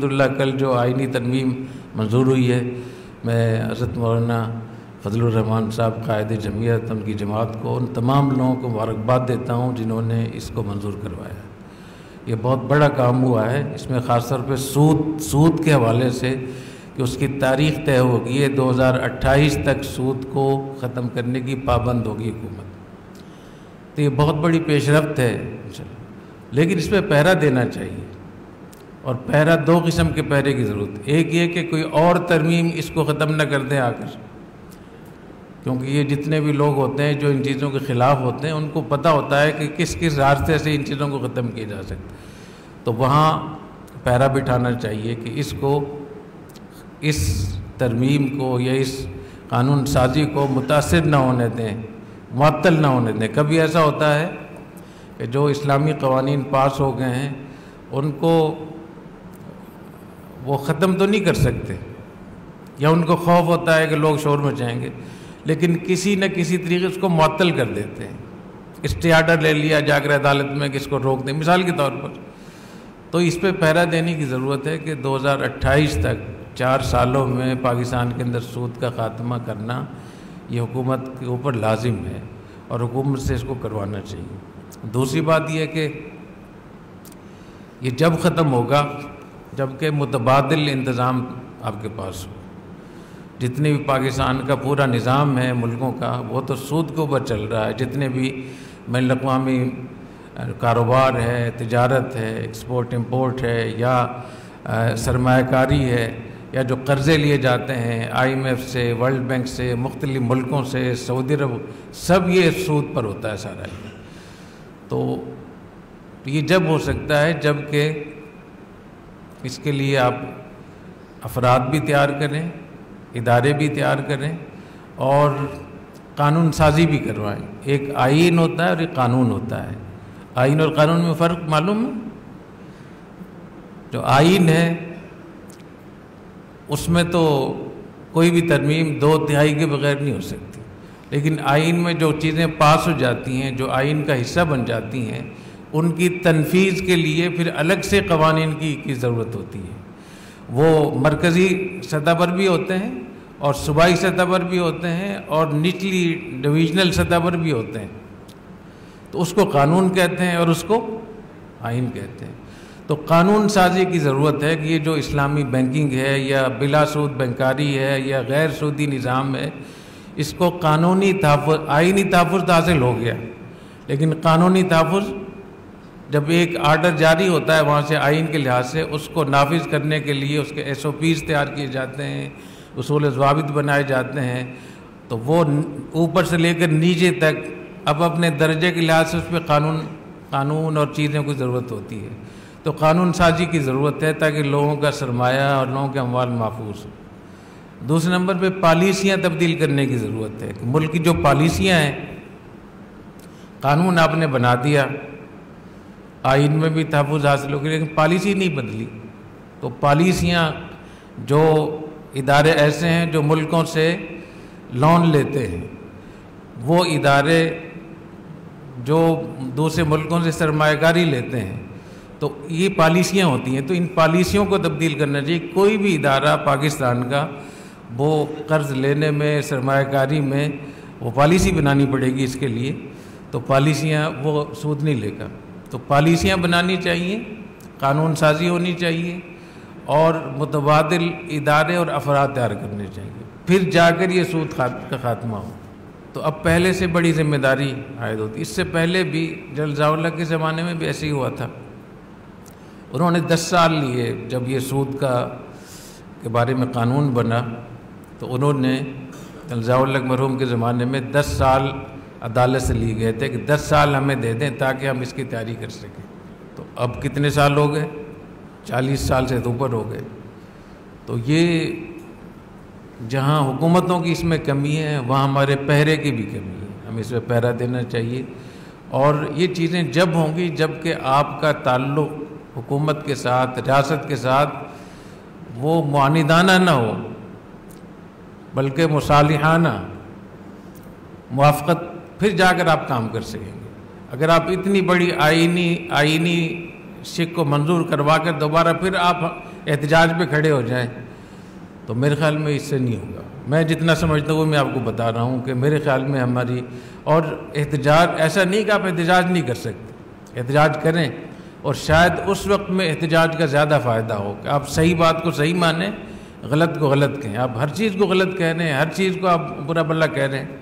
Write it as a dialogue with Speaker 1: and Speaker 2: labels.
Speaker 1: अलहमदिल्ला कल जो आइनी तरमीम मंजूर हुई है, मैं हज़रत मौलाना फजलरहमान साहब, कायद जमीयत, उनकी जमात को, उन तमाम लोगों को मुबारकबाद देता हूँ, जिन्होंने इसको मंजूर करवाया। ये बहुत बड़ा काम हुआ है। इसमें ख़ास तौर पर सूद सूद के हवाले से कि उसकी तारीख तय होगी, ये 2028 तक सूद को ख़त्म करने की पाबंद होगी हुकूमत। तो ये बहुत बड़ी पेशरफ है लेकिन इस पर पहरा देना चाहिए। और पहरा दो किस्म के पहरे की ज़रूरत। एक ये कि कोई और तरमीम इसको ख़त्म न कर दें आकर। क्योंकि ये जितने भी लोग होते हैं, जो इन चीज़ों के ख़िलाफ़ होते हैं, उनको पता होता है कि किस किस रास्ते से इन चीज़ों को ख़त्म किया जा सकता तो वहाँ पैरा बिठाना चाहिए कि इसको, इस तरमीम को या इस कानून साजी को मुतासर ना होने दें मअतल ना होने दें। कभी ऐसा होता है कि जो इस्लामी कवानीन पास हो गए हैं, उनको वो ख़त्म तो नहीं कर सकते। या उनको खौफ होता है कि लोग शोर मचाएँगे, लेकिन किसी न किसी तरीके उसको मअतल कर देते हैं। स्टे आर्डर ले लिया जाकर अदालत में किसको रोक दें? मिसाल के तौर पर। तो इस पर पहरा देने की ज़रूरत है कि 2028 तक चार सालों में पाकिस्तान के अंदर सूद का ख़ात्मा करना ये हुकूमत के ऊपर लाजिम है और हुकूमत से इसको करवाना चाहिए। दूसरी बात यह कि ये जब ख़त्म होगा जबकि मुतबादल इंतज़ाम आपके पास हो। जितने भी पाकिस्तान का पूरा निज़ाम है मुल्कों का, वो तो सूद के ऊपर चल रहा है। जितने भी बैन अवी कारोबार है, तजारत है एक्सपोर्ट इम्पोर्ट है, या सरमाकारी है, या जो कर्ज़े लिए जाते हैं आईएमएफ से वर्ल्ड बैंक से, मुख्तलिफ़ मुल्कों से, सऊदी अरब, सब ये सूद पर होता है सारा। ये तो ये जब हो सकता है जब कि इसके लिए आप अफराद भी तैयार करें, इदारे भी तैयार करें और कानून साजी भी करवाएँ। एक आइन होता है और एक कानून होता है। आइन और कानून में फ़र्क मालूम है? जो आइन है, उसमें तो कोई भी तरमीम दो तिहाई के बगैर नहीं हो सकती। लेकिन आइन में जो चीज़ें पास हो जाती हैं, जो आइन का हिस्सा बन जाती हैं उनकी तनफीज़ के लिए फिर अलग से कवानीन की, की ज़रूरत होती है। वो मरकज़ी सतह पर भी होते हैं और सूबाई सतह पर भी होते हैं और निचली डिवीजनल सतह पर भी होते हैं। तो उसको कानून कहते हैं और उसको आइन कहते हैं। तो कानून साजी की ज़रूरत है कि ये जो इस्लामी बैंकिंग है या बिलासूद बैंकारी है या गैर सूदी निज़ाम है इसको कानूनी तहफ़ आइनी तहफ़ हासिल हो गया लेकिन कानूनी तहफ़ जब एक आर्डर जारी होता है वहाँ से आइन के लिहाज से, उसको नाफिज करने के लिए उसके एस ओ पीज़ तैयार किए जाते हैं, उसूल जवाबित बनाए जाते हैं तो वो ऊपर से लेकर नीचे तक अब अपने दर्जे के लिहाज से उस पर कानून कानून और चीज़ों की ज़रूरत होती है। तो कानून साजी की ज़रूरत है ताकि लोगों का सरमाया और लोगों के अमवाल महफूज हो। दूसरे नंबर पे पॉलिसियाँ तब्दील करने की ज़रूरत है। मुल्क की जो पॉलिसियाँ हैं, कानून आपने बना दिया आइन में भी तहफ़ हासिल हो होगी, लेकिन पॉलिसी नहीं बदली। तो पॉलिसियाँ जो इदारे ऐसे हैं जो मुल्कों से लोन लेते हैं, वो इदारे जो दूसरे मुल्कों से सरमाकारी लेते हैं तो ये पॉलिसियाँ होती हैं। तो इन पॉलिसियों को तब्दील करना चाहिए। कोई भी इदारा पाकिस्तान का, वो कर्ज़ लेने में सरमाकारी में, वो पॉलिसी बनानी पड़ेगी इसके लिए। तो पॉलिसियाँ वो सूद नहीं लेगा। तो पॉलिसियाँ बनानी चाहिए, कानून साजी होनी चाहिए और मुतबादल इदारे और अफराद तैयार करने चाहिए। फिर जाकर ये सूद का ख़ात्मा हो। तो अब पहले से बड़ी ज़िम्मेदारी आयद होती इससे पहले भी जलजाउल्ला के ज़माने में भी ऐसे ही हुआ था। उन्होंने दस साल लिए जब ये सूद का, के बारे में कानून बना। तो उन्होंने अलजाउल्लक मरहूम के ज़माने में दस साल अदालत से लिए गए थे कि दस साल हमें दे दें ताकि हम इसकी तैयारी कर सकें। तो अब कितने साल हो गए? चालीस साल से तो ऊपर हो गए। तो ये जहाँ हुकूमतों की इसमें कमी है, वहाँ हमारे पहरे की भी कमी है। हमें इसमें पहरा देना चाहिए। और ये चीज़ें जब होंगी, जब कि आपका ताल्लुक़ हुकूमत के साथ, रियासत के साथ वो मानदाना ना हो, बल्कि मुसालिहाना मुआफ़त फिर जाकर आप काम कर सकेंगे। अगर आप इतनी बड़ी आइनी आइनी शिक को मंजूर करवा कर दोबारा फिर आप एहतजाज पे खड़े हो जाएँ तो मेरे ख्याल में इससे नहीं होगा। मैं जितना समझता हूँ मैं आपको बता रहा हूँ कि मेरे ख्याल में हमारी और एहतजाज, ऐसा नहीं कि आप एहतजाज नहीं कर सकते। एहतजाज करें और शायद उस वक्त में एहतजाज का ज़्यादा फ़ायदा हो। कि आप सही बात को सही माने, गलत को गलत कहें। आप हर चीज़ को गलत कह रहे हैं, हर चीज़ को आप बुरा भला कह रहे हैं।